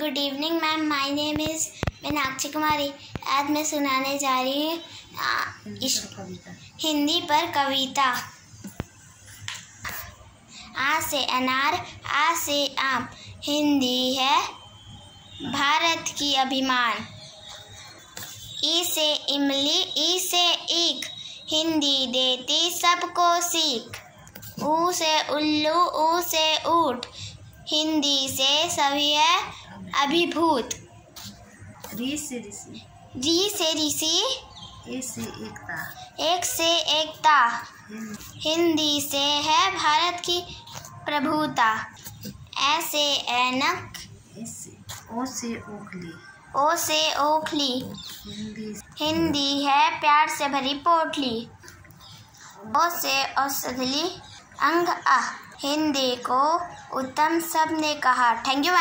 Good evening ma'am my name is Meenakshi Kumari आज मैं सुनाने जा रही हूँ हिंदी पर कविता. आ से अनार आ से आम. हिंदी है भारत की अभिमान. ई से इमली ई से ईख. हिंदी देती सबको सीख. ऊ से उल्लू ऊ से हिंदी से सभी है अभिभूत। री से ऋषि। जी से ऋषि। ए से एकता। एक से एकता। हिंदी। से है भारत की प्रभुता। ऐसे ऐनक। से ओ से ओखली। ओ से ओखली। हिंदी हिंदी है प्यार से भरी पोटली। ओ से औषधली अंग आ हिंदी को उत्तम सबने कहा। Thank you